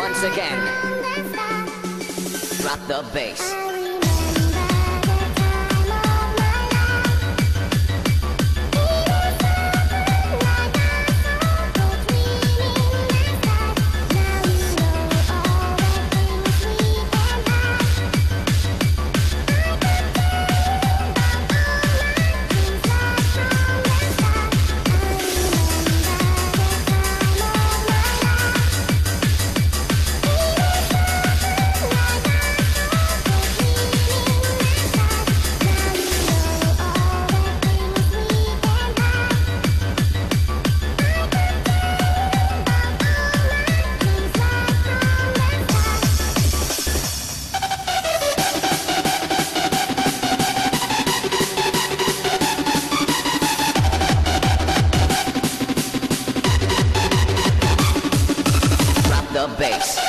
Once again, drop the bass. Bass.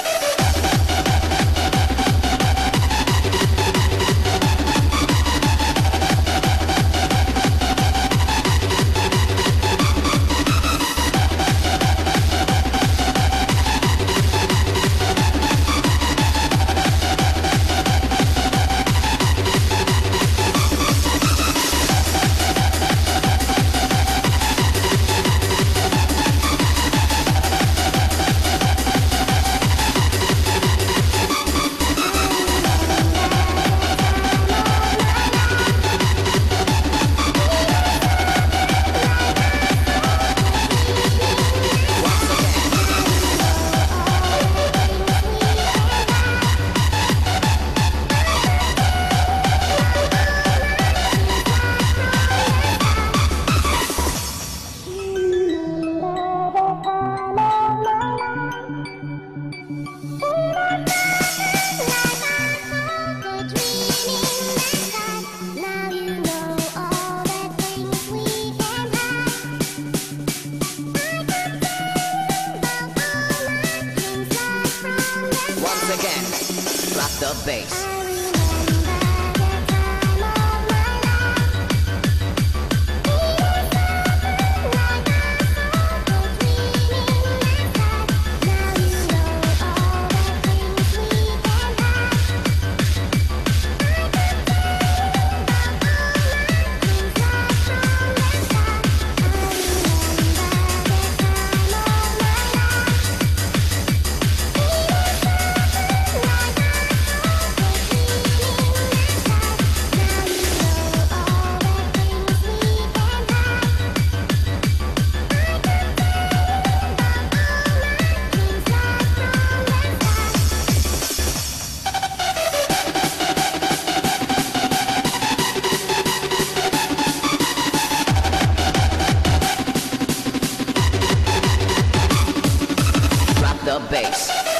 Again, drop the bass. bass.